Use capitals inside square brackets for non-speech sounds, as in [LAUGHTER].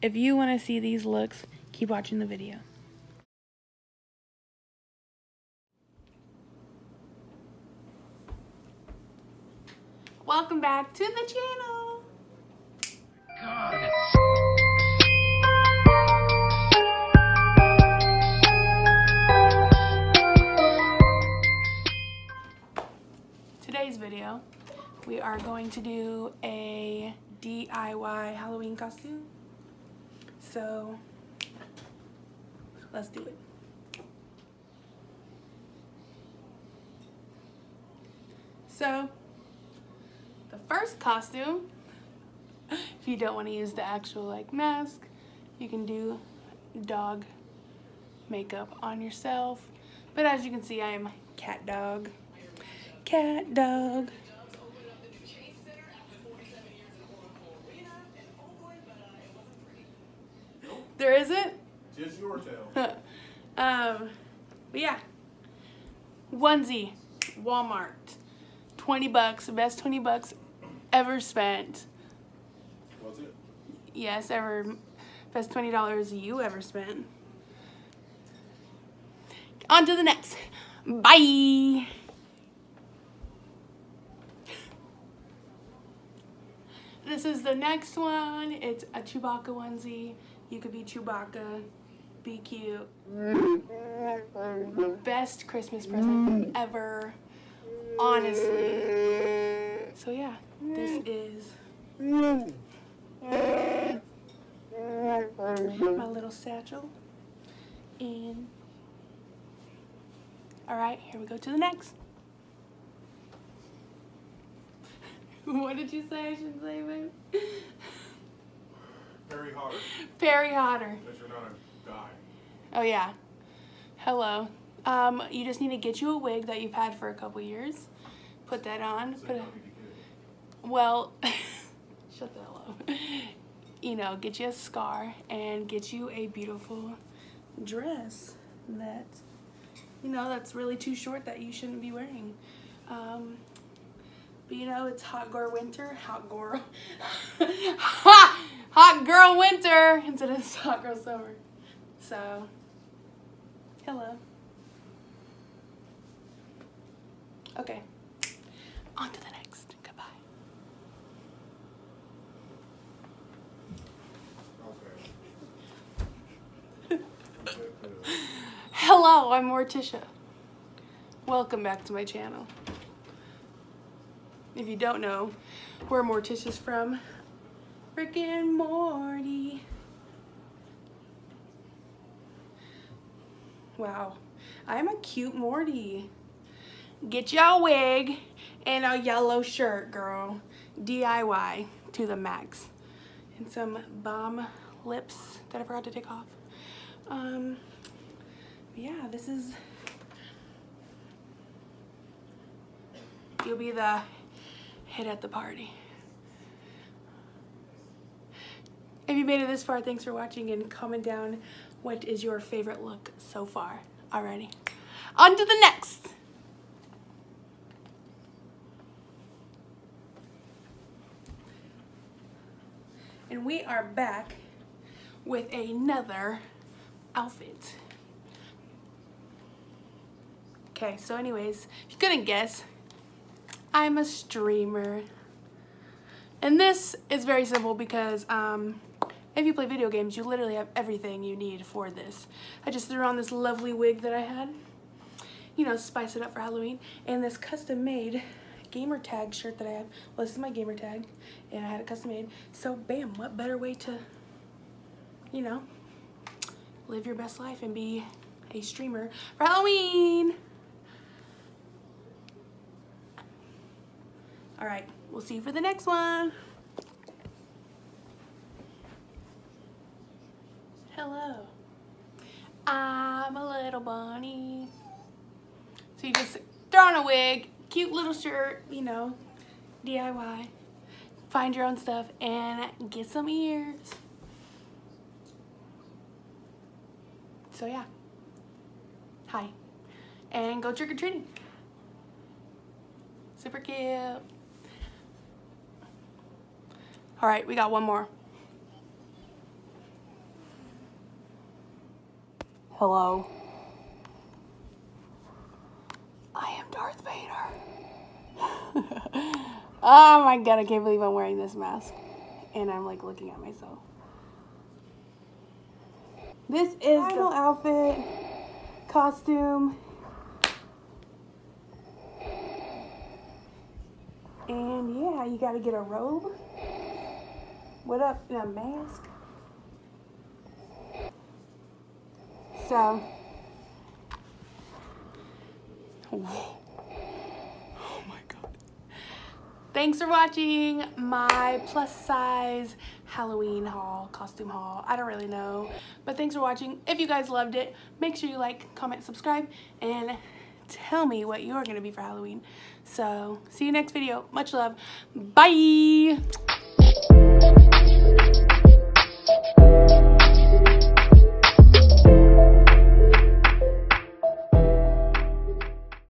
If you want to see these looks, keep watching the video. Welcome back to the channel. God. Today's video, we are going to do a DIY Halloween costume. So, let's do it. So, the first costume, if you don't want to use the actual like mask, you can do dog makeup on yourself. But as you can see, I am cat dog. Cat dog. There isn't? Just your tail. [LAUGHS] um, but yeah. Onesie, Walmart. 20 bucks, the best 20 bucks ever spent. Was it? Yes, ever. Best $20 you ever spent. On to the next. Bye. This is the next one. It's a Chewbacca onesie. You could be Chewbacca. Be cute. Best Christmas present ever. Honestly. So yeah, this is my little satchel. And all right, here we go to the next. [LAUGHS] what did you say I should say, babe? Perry Hotter. Because you're not a guy. Oh yeah. Hello. Um, you just need to get you a wig that you've had for a couple years. Put that on. So Put you a, don't need to get it. well, [LAUGHS] shut the hell up. You know, get you a scar and get you a beautiful dress that, you know, that's really too short that you shouldn't be wearing. Um, but you know, it's hot girl winter, hot girl, hot, [LAUGHS] hot girl winter instead of hot girl summer. So, hello. Okay, on to the next. Goodbye. Okay. [LAUGHS] Hello, I'm Morticia. Welcome back to my channel. If you don't know where Morticia's from, Rick and Morty. Wow, I'm a cute Morty. Get your wig and a yellow shirt, girl. DIY to the max. And some bomb lips that I forgot to take off. Um, yeah, this is, you'll be the hit at the party. If you made it this far, thanks for watching and comment down what is your favorite look so far. Alrighty, on to the next. And we are back with another outfit. Okay, so anyways, if you couldn't guess, I'm a streamer. And this is very simple because um, if you play video games, you literally have everything you need for this. I just threw on this lovely wig that I had, you know, spice it up for Halloween, and this custom made gamer tag shirt that I have. Well, this is my gamer tag, and I had it custom made. So bam, what better way to, you know, live your best life and be a streamer for Halloween. All right, we'll see you for the next one. Hello. I'm a little bunny. So you just throw on a wig, cute little shirt, you know, DIY. Find your own stuff and get some ears. So yeah. Hi. And go trick-or-treating. Super cute. All right, we got one more. Hello. I am Darth Vader. [LAUGHS] oh my god, I can't believe I'm wearing this mask. And I'm like looking at myself. This is final outfit, costume. And yeah, you gotta get a robe. What up, and a mask. So, oh my god. Thanks for watching my plus size Halloween haul, costume haul. I don't really know, but thanks for watching. If you guys loved it, make sure you like, comment, subscribe, and tell me what you're gonna be for Halloween. So, see you next video. Much love. Bye!